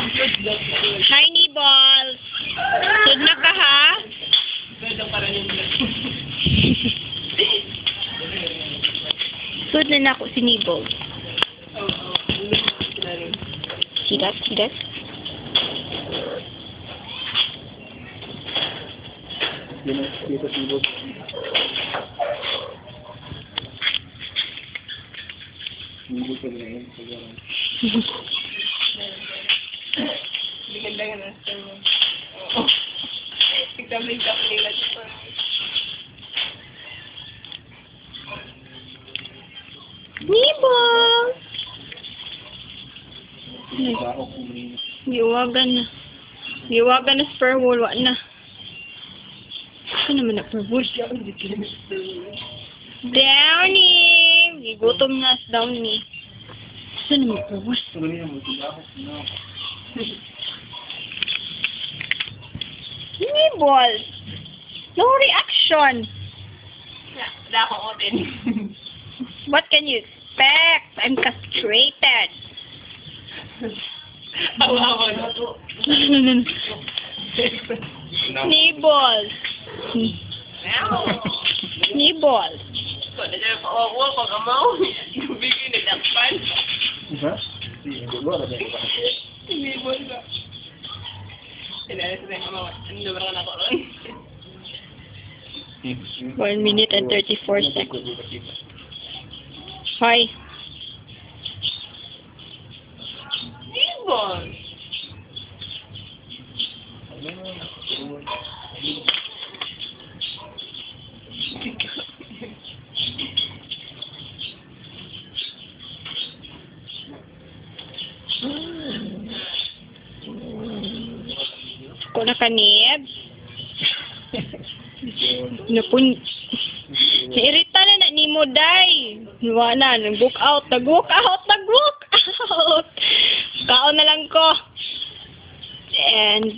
Hi, Nibbles. Sud na ka, ha? Sud na na ako si Nibbles. Yun ang dito tibok. Tibok ka na yun. Ganda nga na sa mo. Oo. Tigdamig-dap nila dito. Rin. Giwagan na. Giwagan na spur wool. Wa na. Ano naman na spur wool? Downy! Gigutom na si Downy. Saan naman spur wool? Ano Nibble! No reaction! Yeah. What can you expect? I'm castrated. Awawa na What? Nibble! Nibble! Kung na dyan pa ako, see One minute and thirty-four seconds. Hi. Ibon. Ko na kanib. Napun... Nairita na na ni mo, day. Iwa na, nag-book out, nag-book out, nag-book out. Kaon na lang ko. And